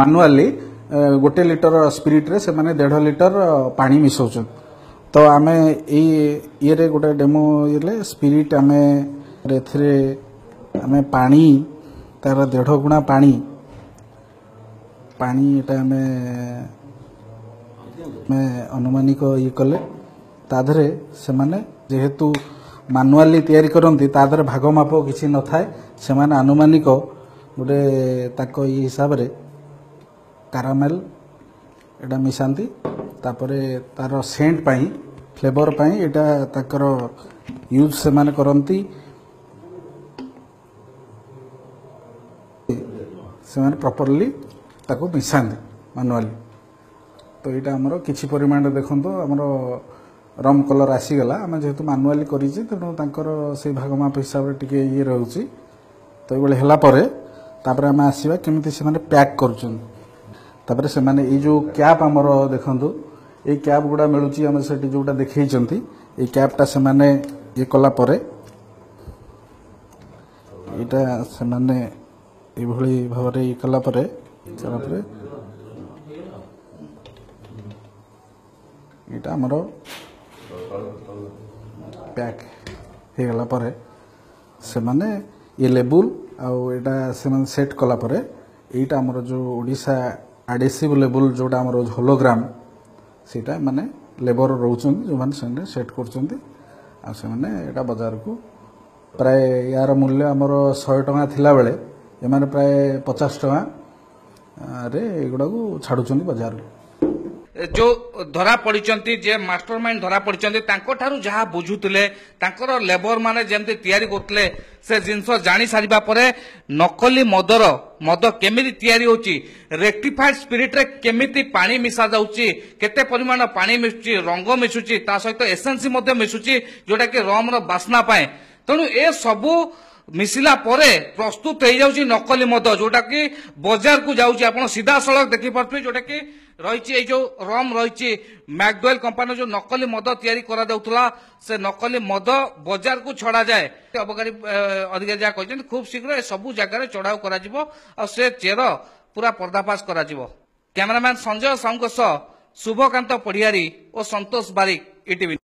manually ଗୋଟେ litre ସ୍ପିରିଟ୍ରେ ସେମାନେ ଦେଢ଼ ଲିଟର ପାଣି ମିଶାଉଛନ୍ତି ତ ଆମେ ଏଇ ଇଏରେ ଗୋଟେ ଡେମୋ ଇଏଲେ ସ୍ପିରିଟ୍ ଆମେ ଏଥିରେ ଆମେ ପାଣି ତାର ଦେଢ଼ ଗୁଣା ପାଣି ପାଣି ଏଇଟା ଆମେ ଆମେ ଅନୁମାନିକ ଇଏ କଲେ ତା ଦେହରେ ସେମାନେ ଯେହେତୁ ମାନୁଆଲି ତିଆରି କରନ୍ତି ତା ଦେହରେ ଭାଗ ମାପ କିଛି ନଥାଏ ସେମାନେ ଆନୁମାନିକ ଗୋଟେ ତାଙ୍କ ଇଏ ହିସାବରେ କାରାମେଲ ଏଇଟା ମିଶାନ୍ତି ତାପରେ ତାର ସେଣ୍ଟ ପାଇଁ ଫ୍ଲେଭର ପାଇଁ ଏଇଟା ତାଙ୍କର ୟୁଜ୍ ସେମାନେ କରନ୍ତି ସେମାନେ ପ୍ରପରଲି ତାକୁ ମିଶାନ୍ତି ମାନୁଆଲି ତ ଏଇଟା ଆମର କିଛି ପରିମାଣରେ ଦେଖନ୍ତୁ ଆମର ରମ୍ କଲର୍ ଆସିଗଲା ଆମେ ଯେହେତୁ ମାନୁଆଲି କରିଛେ ତେଣୁ ତାଙ୍କର ସେଇ ଭାଗମାପ ହିସାବରେ ଟିକେ ଇଏ ରହୁଛି ତ ଏଇଭଳି ହେଲା ପରେ ତାପରେ ଆମେ ଆସିବା କେମିତି ସେମାନେ ପ୍ୟାକ୍ କରୁଛନ୍ତି तापर से माने ये जो क्या आमर देखु ये क्या गुड़ा मिलूँ आम से जो देखें ये क्या से मैंने ये कलापर यहाँ से मैंने भाव ये कलापर कलापर यहाँ आमर पैक हो गलापर से मैंने ये लेबुल आटा से सेट कलापर यहाँ आमर जो ओडा ଆଡେସିଭ୍ ଲେବୁଲ୍ ଯେଉଁଟା ଆମର ହୋଲୋଗ୍ରାମ୍ ସେଇଟା ମାନେ ଲେବର୍ ରହୁଛନ୍ତି ଯେଉଁମାନେ ସେମାନେ ସେଟ୍ କରୁଛନ୍ତି ଆଉ ସେମାନେ ଏଇଟା ବଜାରକୁ ପ୍ରାୟ ଏହାର ମୂଲ୍ୟ ଆମର ଶହେ ଟଙ୍କା ଥିଲାବେଳେ ଏମାନେ ପ୍ରାୟ ପଚାଶ ଟଙ୍କାରେ ଏଗୁଡ଼ାକୁ ଛାଡ଼ୁଛନ୍ତି ବଜାରକୁ जो ধরা পড়িছন্তি যে মাস্টরমাইন্ড ধরা পড়িছন্তি তাঙ্কঠারু যাহা বুঝুতলে তাঙ্কর লেবর মানে যেমতি তৈরি করতলে সে জিনিস জানি সারিবা পরে নকলি মদর মদ কেমিতি তৈরি হচ্ছে রেক্টিফাইড স্পিরিটরে কেমিতি পানি মিশা যাচ্ছে কেতে পরিমাণ পানি মিশুচি রঙ মিশুচি তা সহিত এসেন্সি মধ্যে মিশুচি যোটাকি রমর বাসনা পায় তেণু এ সবু মিশিলা পরে প্রস্তুত হয়ে যাচ্ছে নকলি মদ যোটাকি বজারকু যাচ্ছে আপনার সিধাসলখ দেখিপারে যোটাকি রয়েছে এই যে রম রয়েছে ম্যাকডোয়েল কোম্পানির যে নকলি মদ তৈরি করা যাওয়া সে নকলি মদ বজারকু ছড়া যায় অবকারী অধিকারী যা কিন্তু খুব শীঘ্র এসব জায়গায় চড়াও করা সে চের পুরা পর্দাফাশ করা ক্যামেরাম্যান সঞ্জয় সাউঙ্ শুভকান্ত পড়িয়ারি ও সন্তোষ বারিক ইটিভি